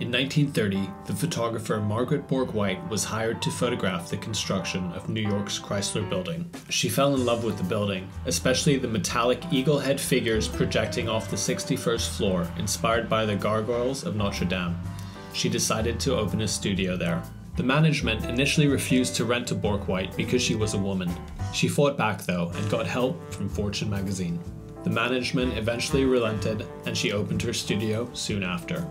In 1930, the photographer Margaret Bourke White was hired to photograph the construction of New York's Chrysler Building. She fell in love with the building, especially the metallic eagle head figures projecting off the 61st floor, inspired by the gargoyles of Notre Dame. She decided to open a studio there. The management initially refused to rent to Bourke White because she was a woman. She fought back though and got help from Fortune magazine. The management eventually relented and she opened her studio soon after.